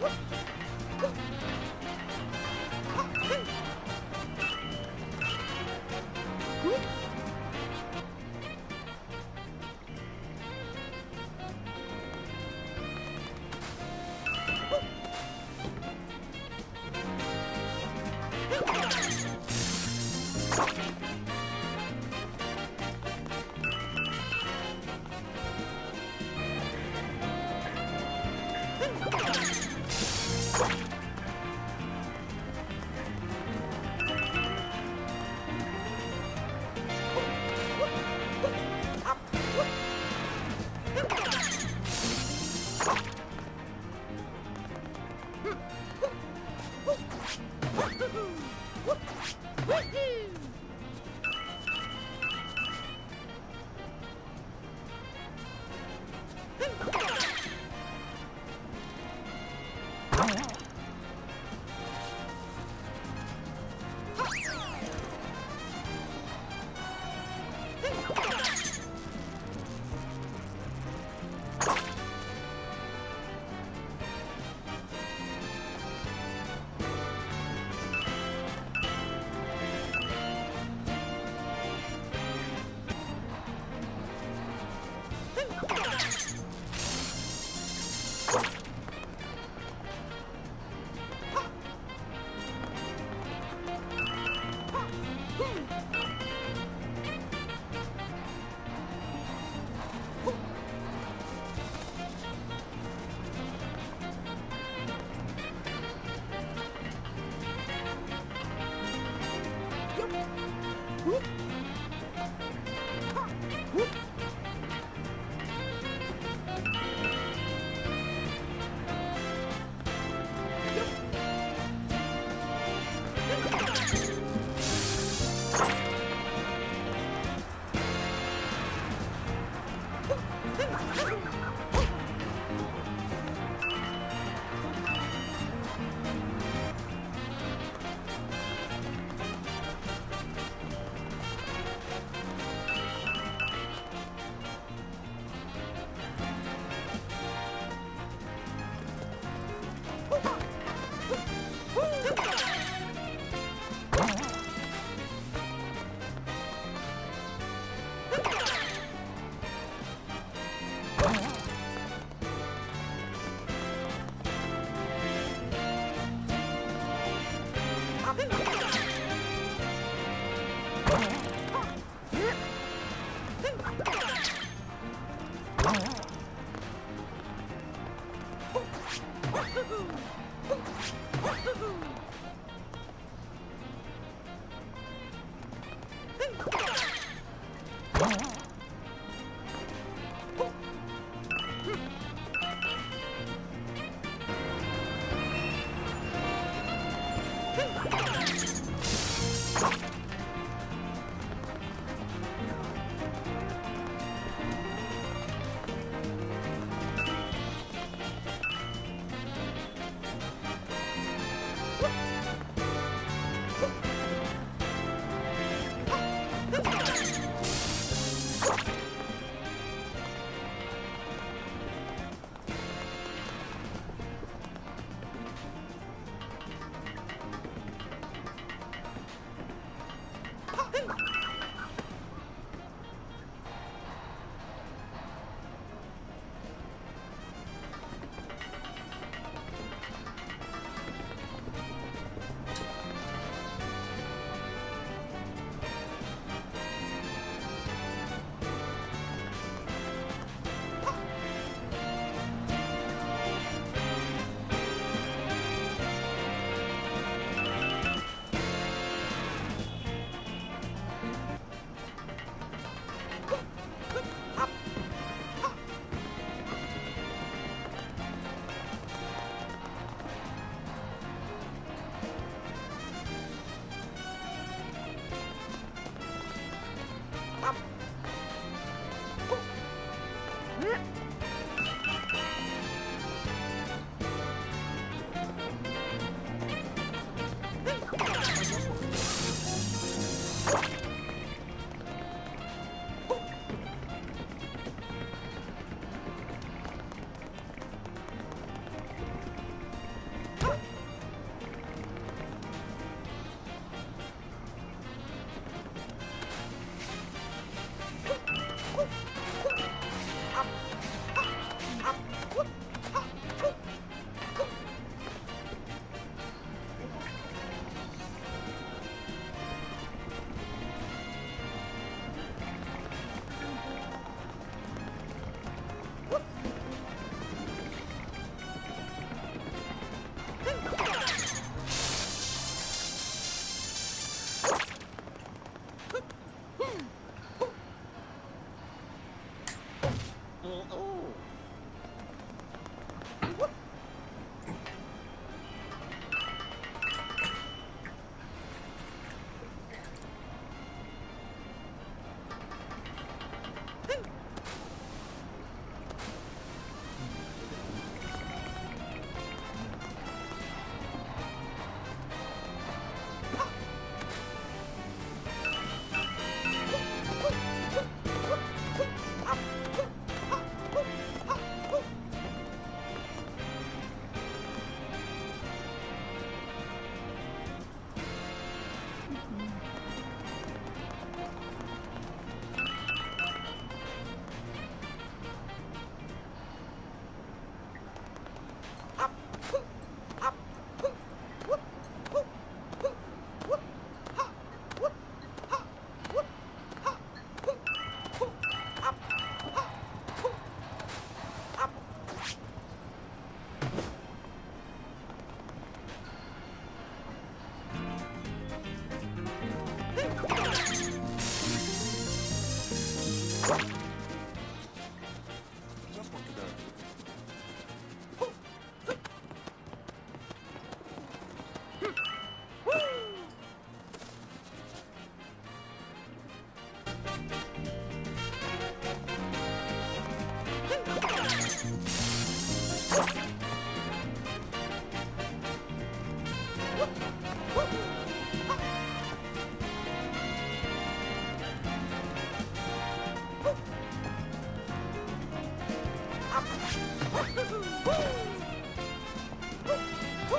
you Hum?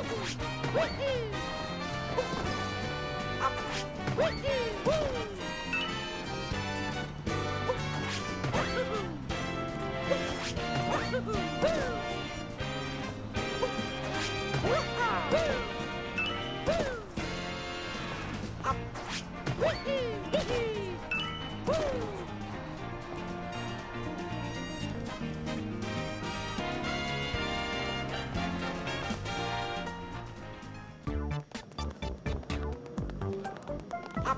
Woo!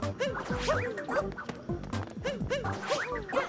フンフンフンフン。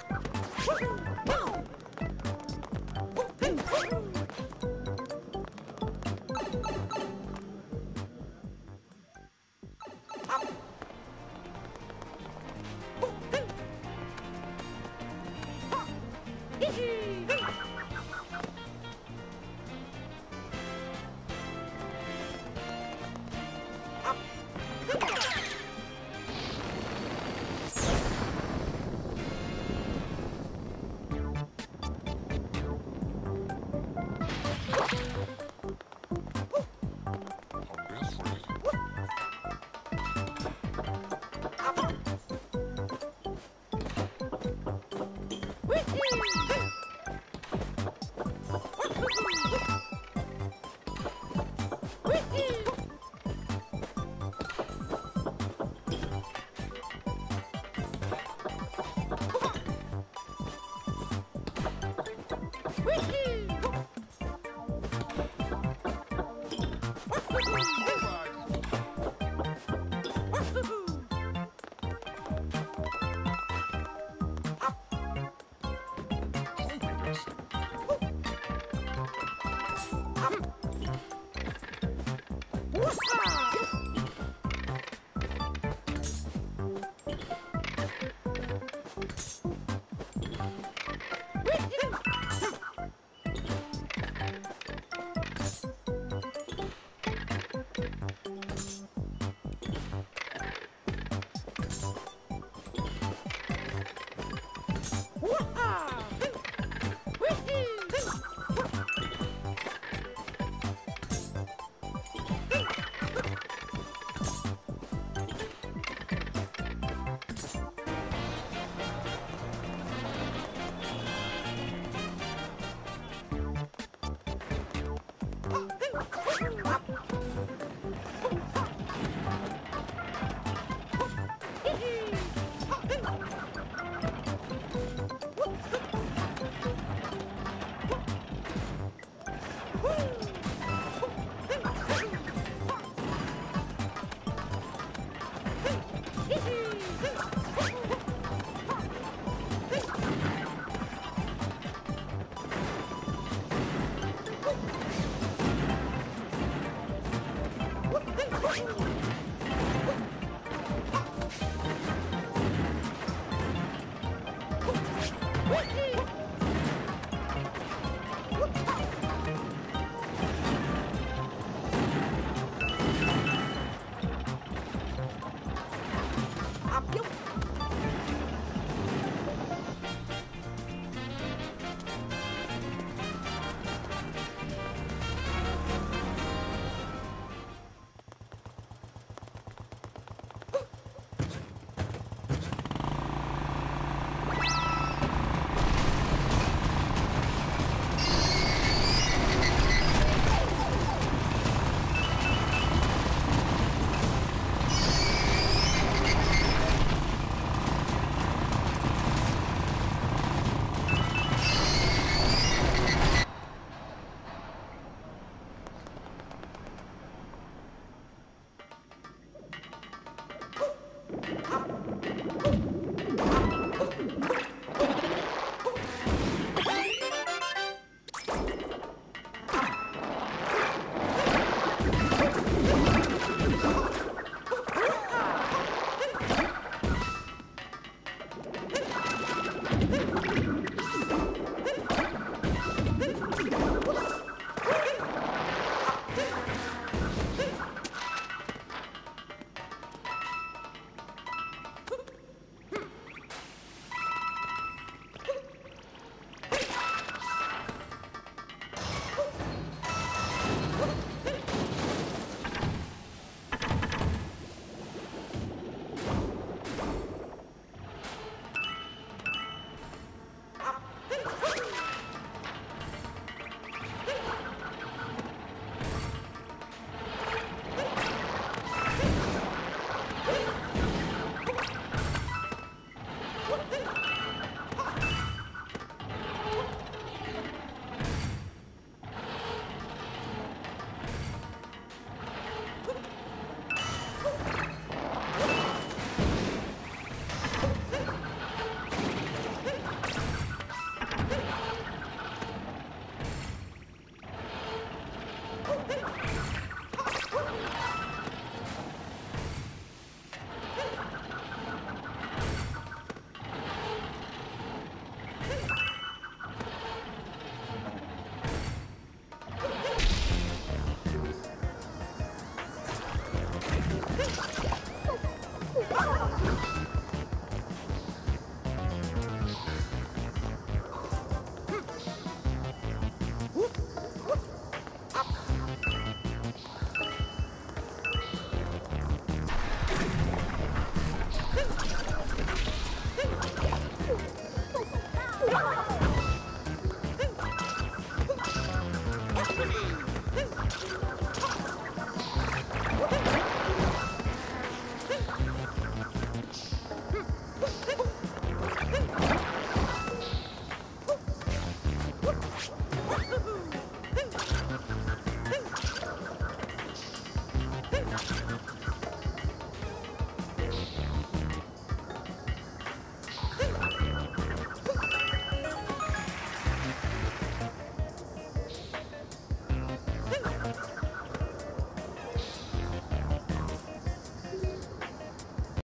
Whoa! What?